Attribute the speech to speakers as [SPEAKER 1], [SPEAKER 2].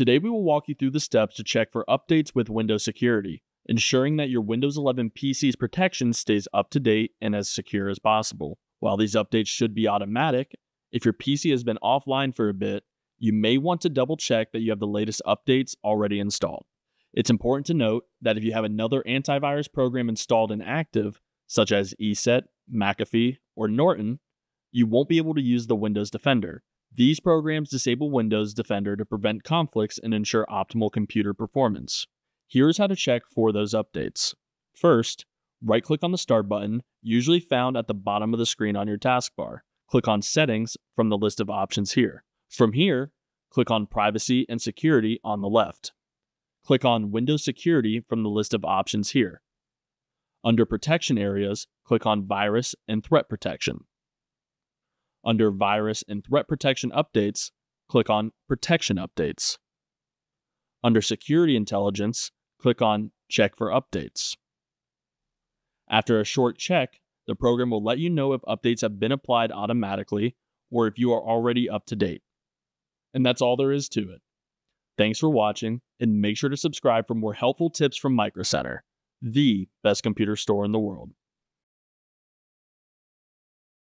[SPEAKER 1] Today we will walk you through the steps to check for updates with Windows security, ensuring that your Windows 11 PC's protection stays up to date and as secure as possible. While these updates should be automatic, if your PC has been offline for a bit, you may want to double check that you have the latest updates already installed. It's important to note that if you have another antivirus program installed and active, such as ESET, McAfee, or Norton, you won't be able to use the Windows Defender. These programs disable Windows Defender to prevent conflicts and ensure optimal computer performance. Here's how to check for those updates. First, right click on the Start button, usually found at the bottom of the screen on your taskbar. Click on Settings from the list of options here. From here, click on Privacy and Security on the left. Click on Windows Security from the list of options here. Under Protection Areas, click on Virus and Threat Protection. Under Virus and Threat Protection Updates, click on Protection Updates. Under Security Intelligence, click on Check for Updates. After a short check, the program will let you know if updates have been applied automatically or if you are already up to date. And that's all there is to it. Thanks for watching, and make sure to subscribe for more helpful tips from Micro Center, the best computer store in the world.